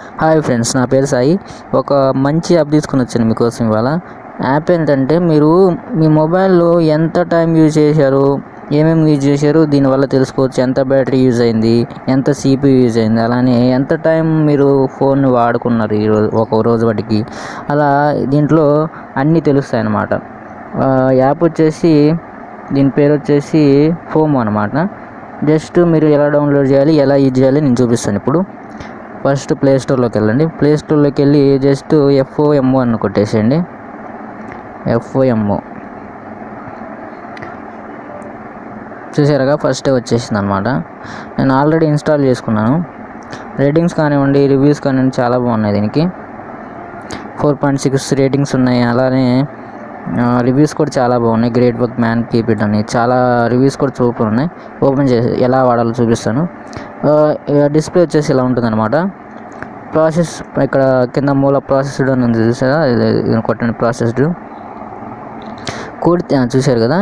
Hi friends నా పేరు సాయి. ఒక మంచి యాప్ తీసుకుని వచ్చాను మీకోసం ఇవాళ. యాప్ ఏంటంటే మీరు మీ మొబైల్లో ఎంత టైం యూజ్ చేశారు ఏమేమి యూజ్ చేశారు దీనివల్ల తెలుసుకోవచ్చు. ఎంత బ్యాటరీ యూజ్ అయింది ఎంత సిపి యూజ్ అయింది అలానే ఎంత టైం మీరు ఫోన్ వాడుకున్నారు ఈరోజు ఒక రోజు వాటికి. అలా దీంట్లో అన్నీ తెలుస్తాయి అన్నమాట. యాప్ వచ్చేసి దీని పేరు వచ్చేసి ఫోమ్ అనమాట జస్ట్ మీరు ఎలా డౌన్లోడ్ చేయాలి ఎలా యూజ్ చేయాలి నేను చూపిస్తాను ఇప్పుడు. ఫస్ట్ ప్లే స్టోర్లోకి వెళ్ళండి. ప్లే స్టోర్లోకి వెళ్ళి జస్ట్ ఎఫ్ఓఎంఓ అని కొట్టేసేయండి. ఎఫ్ఓఎంఓ చూసారుగా ఫస్టే వచ్చేసింది అనమాట నేను ఆల్రెడీ ఇన్స్టాల్ చేసుకున్నాను. రేటింగ్స్ కానివ్వండి రివ్యూస్ కానివ్వండి చాలా బాగున్నాయి దీనికి. ఫోర్ పాయింట్ సిక్స్ రేటింగ్స్ ఉన్నాయి. అలానే రివ్యూస్ కూడా చాలా బాగున్నాయి. Great work man keep it అని. చాలా రివ్యూస్ కూడా సూపర్ ఉన్నాయి. ఓపెన్ చేసి ఎలా వాడాలో చూపిస్తాను. డిస్ప్లే వచ్చేసి ఇలా ఉంటుందన్నమాట. ప్రాసెస్ ఇక్కడ కింద మూల ప్రాసెస్డ్ అని ఉంది చూసారా? ఇది కొట్టండి ప్రాసెస్డ్ కూడితే చూశారు కదా?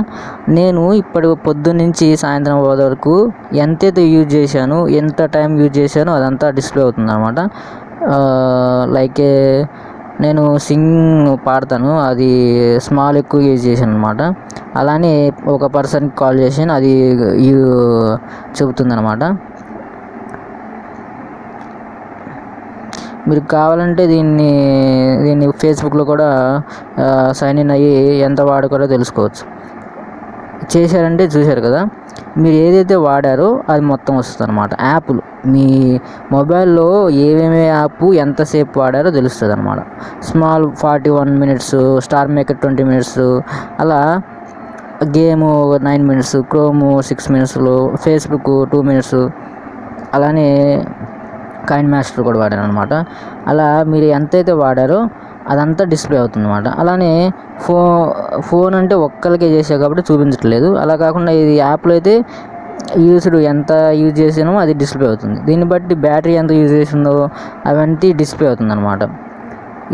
నేను ఇప్పటి పొద్దున్న నుంచి సాయంత్రం వరకు ఎంతైతే యూజ్ చేశాను ఎంత టైం యూజ్ చేశానో అదంతా డిస్ప్లే అవుతుంది అనమాట లైక్ నేను సింగ్ పాడతాను. అది స్మాల్ ఎక్కువ యూజ్ చేశాను అనమాట అలానే ఒక పర్సన్కి కాల్ చేసి అది చెబుతుందనమాట మీరు కావాలంటే దీన్ని దీన్ని ఫేస్బుక్లో కూడా సైన్ ఇన్ అయ్యి ఎంత వాడుకోరో తెలుసుకోవచ్చు. చేశారంటే చూశారు కదా. మీరు ఏదైతే వాడారో అది మొత్తం వస్తుంది అనమాట యాప్లు. మీ మొబైల్లో ఏమేమి యాప్ ఎంతసేపు వాడారో తెలుస్తుంది అనమాట small forty one minutes star maker twenty minutes అలా game nine minutes chrome six మినిట్స్లో ఫేస్బుక్ టూ మినిట్స్ అలానే కాయిన్ మాస్టర్ కూడా వాడాను అనమాట అలా మీరు ఎంతైతే వాడారో అదంతా డిస్ప్లే అవుతుంది అనమాట అలానే ఫో ఫోన్ అంటే ఒక్కరికే చేసావు కాబట్టి చూపించట్లేదు. అలా కాకుండా ఇది యాప్లో అయితే యూస్డ్ ఎంత యూజ్ చేసినామో అది డిస్ప్లే అవుతుంది. దీన్ని బట్టి బ్యాటరీ ఎంత యూజ్ చేసిందో అవన్నీ డిస్ప్లే అవుతుంది అనమాట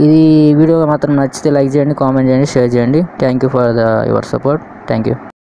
ఇది వీడియో మాత్రం నచ్చితే లైక్ చేయండి కామెంట్ చేయండి షేర్ చేయండి. Thank you for the your support thank you